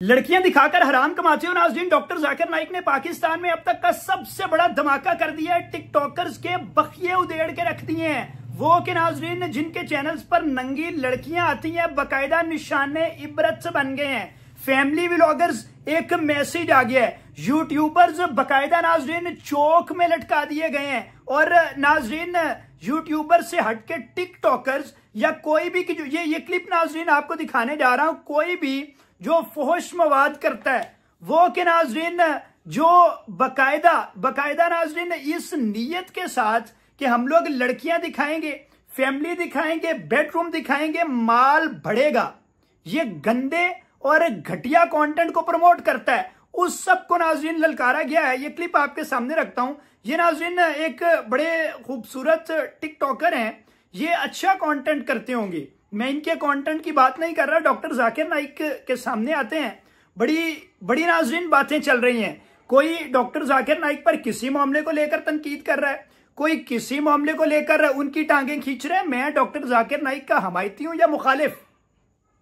लड़कियाँ दिखाकर हराम कमाते हो। नाजरीन डॉक्टर जाकिर नाइक ने पाकिस्तान में अब तक का सबसे बड़ा धमाका कर दिया है। टिकटॉकर्स के बखिए उदेड़ के रख दिए हैं। वो के नाजरीन, जिनके चैनल्स पर नंगी लड़कियाँ आती हैं, बकायदा निशाने इबरत से बन गए हैं। फैमिली व्लॉगर्स, एक मैसेज आ गया है। यूट्यूबर्स, बकायदा नाजरीन, चौक में लटका दिए गए हैं। और नाजरीन, यूट्यूबर से हटके टिकटॉकर्स, या कोई भी ये ये क्लिप नाजरीन आपको दिखाने जा रहा हूँ। कोई भी जो फोहश मवाद करता है, वो के नाजरीन, जो बकायदा बकायदा नाजरीन इस नीयत के साथ कि हम लोग लड़कियाँ दिखाएँगे, फैमिली दिखाएँगे बेडरूम दिखाएँगे, माल बढ़ेगा। ये गंदे और घटिया कंटेंट को प्रमोट करता है। उस सबको नाजरीन, ललकारा गया है। ये क्लिप आपके सामने रखता हूँ। ये नाजरीन एक बड़े खूबसूरत टिकटॉकर हैं। ये अच्छा कंटेंट करते होंगे। मैं इनके कंटेंट की बात नहीं कर रहा डॉक्टर जाकिर नाइक के सामने आते हैं। बड़ी बड़ी नाजरीन बातें चल रही हैं। कोई डॉक्टर जाकिर नाइक पर किसी मामले को लेकर तनकीद कर रहा है? कोई किसी मामले को लेकर उनकी टांगें खींच रहे हैं? मैं डॉक्टर जाकिर नाइक का हमायती हूँ या मुखालिफ?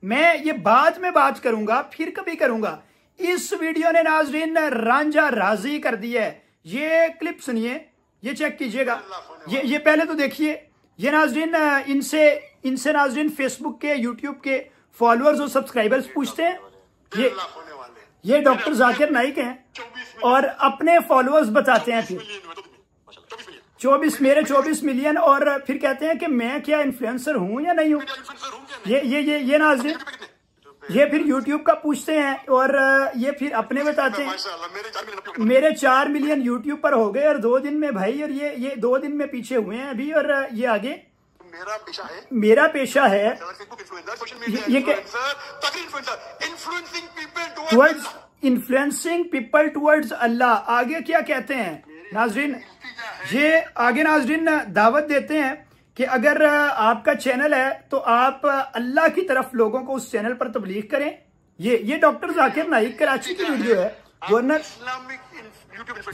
मैं ये बाद में बात करूँगा, फिर कभी करूँगा। इस वीडियो ने नाजरीन रांझा राज़ी कर दिया है। ये क्लिप सुनिए, ये चेक कीजिएगा। ये ये पहले तो देखिए। ये नाजरीन, इनसे इनसे नाजरीन फेसबुक के यूट्यूब के फॉलोअर्स और सब्सक्राइबर्स पूछते हैं। ये ये डॉक्टर जाकिर नाइक हैं और अपने फॉलोअर्स बताते हैं फिर। चौबीस मेरे चौबीस मिलियन और फिर कहते हैं कि मैं क्या इन्फ्लुएंसर हूँ या नहीं हूँ? ये ये ये ये नाजरीन, ये फिर यूट्यूब का पूछते हैं और ये फिर अपने बताते हैं। मेरे चार मिलियन यूट्यूब पर हो गए और दो दिन में भाई और ये ये दो दिन में पीछे हुए हैं अभी और ये आगे मेरा पेशा है। मेरा पेशा है। ये टुवर्ड्स इन्फ्लुएंसिंग पीपल टुवर्ड्स अल्लाह आगे क्या कहते हैं? नाजरीन ये आगे नाजरीन दावत देते हैं कि अगर आपका चैनल है तो आप अल्लाह की तरफ़ लोगों को उस चैनल पर तबलीग करें। ये ये डॉक्टर जाकिर नाइक कराची की वीडियो है। गवर्नर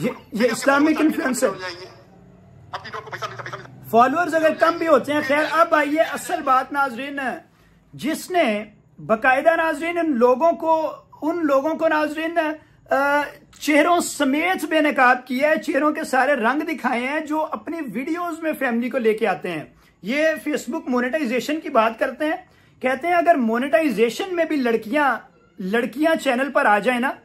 ये, ये इस्लामिक इन्फ्लुएंसर फॉलोअर्स अगर कम भी होते हैं, खैर, अब आइए असल बात, नाजरीन। जिसने बकायदा, नाजरीन, इन लोगों को, उन लोगों को, नाजरीन चेहरों समेत बेनकाब किया है, चेहरों के सारे रंग दिखाए हैं, जो अपनी वीडियोस में फैमिली को लेके आते हैं। ये फेसबुक मोनेटाइजेशन की बात करते हैं। कहते हैं, अगर मोनेटाइजेशन में भी लड़कियाँ लड़कियाँ चैनल पर आ जाए ना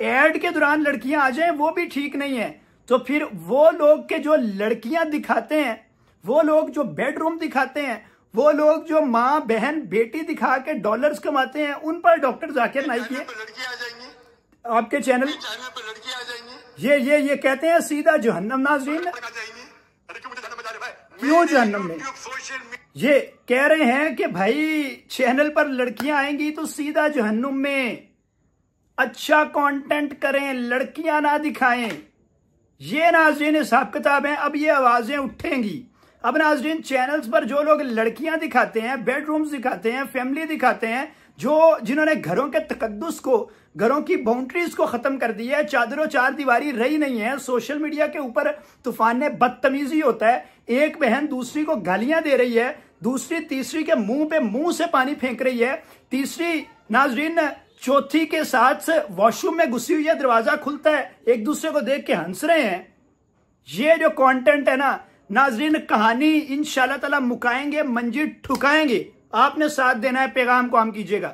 एड के दौरान लड़कियाँ आ जाए, वो भी ठीक नहीं है। तो फिर वो लोग के जो लड़कियाँ दिखाते हैं वो लोग जो बेडरूम दिखाते हैं वो लोग जो माँ बहन बेटी दिखा के डॉलर्स कमाते हैं उन पर डॉक्टर जाकिर नाइक ये आपके चैनल ये ये ये कहते हैं सीधा जहन्नम नाजरीन। क्यों जहन्नम में? ये कह रहे हैं कि भाई चैनल पर लड़कियाँ आएँगी तो सीधा जहन्नुम में। अच्छा कंटेंट करें लड़कियाँ ना दिखाएँ। ये नाजरीन हिसाब किताब है अब ये आवाज़ें उठेंगी। अब नाजरीन चैनल्स पर जो लोग लड़कियाँ दिखाते हैं बेडरूम्स दिखाते हैं फैमिली दिखाते हैं, जो जिन्होंने घरों के तकदस को, घरों की बाउंड्रीज को खत्म कर दिया है, चादरों चार दीवारी रही नहीं है सोशल मीडिया के ऊपर तूफ़ान ने बदतमीजी होता है, एक बहन दूसरी को गालियाँ दे रही है, दूसरी तीसरी के मुँह पे मुँह से पानी फेंक रही है, तीसरी नाजरीन, चौथी के साथ वॉशरूम में घुसी हुई है, दरवाज़ा खुलता है, एक दूसरे को देख के हंस रहे हैं। ये जो कंटेंट है ना नाजरीन, कहानी इन ताला मुकाएँगे, मंजिल ठुकाएँगे। आपने साथ देना है, पैगाम को हम कीजिएगा।